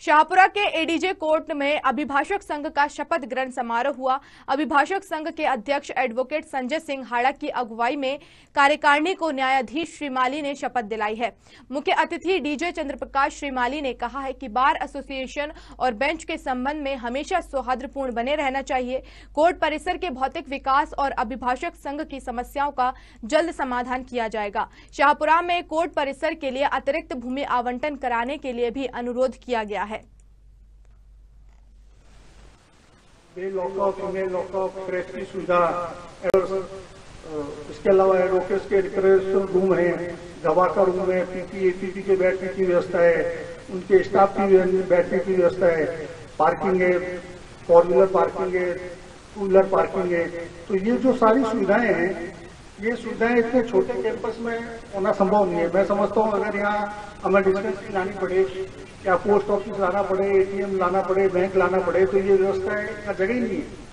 शाहपुरा के ADJ court में अभिभाषक संघ का शपथ ग्रहण समारोह हुआ। अभिभाषक संघ के अध्यक्ष एडवोकेट संजय सिंह हाड़ा की अगुवाई में कार्यकारिणी को न्यायाधीश श्रीमाली ने शपथ दिलाई है। मुख्य अतिथि डीजे चंद्रप्रकाश श्रीमाली ने कहा है कि बार एसोसिएशन और बेंच के संबंध में हमेशा सौहार्दपूर्ण बने रहना चाहिए। कोर्ट परिसर के भौतिक विकास और अभिभाषक संघ की समस्याओं का जल्द समाधान किया जाएगा। शाहपुरा में कोर्ट परिसर के लिए अतिरिक्त भूमि आवंटन कराने के लिए भी अनुरोध किया गया है। इसके अलावा एडवोकेट्स के रिक्रेशन रूम है, दवा का रूम है पीपी एपीपी के बैठने की व्यवस्था है, उनके स्टाफ की बैठने की व्यवस्था है पार्किंग है फोर व्हीलर पार्किंग है टू व्हीलर पार्किंग है। तो ये जो सारी सुविधाएँ हैं ये सुविधाएँ इतने छोटे कैंपस में होना संभव नहीं है। मैं समझता हूँ, अगर यहाँ हमें डिस्पेंसरी लानी पड़े, या पोस्ट ऑफ़िस लाना पड़े एटीएम लाना पड़े बैंक लाना पड़े तो ये व्यवस्था है जगह ही नहीं है।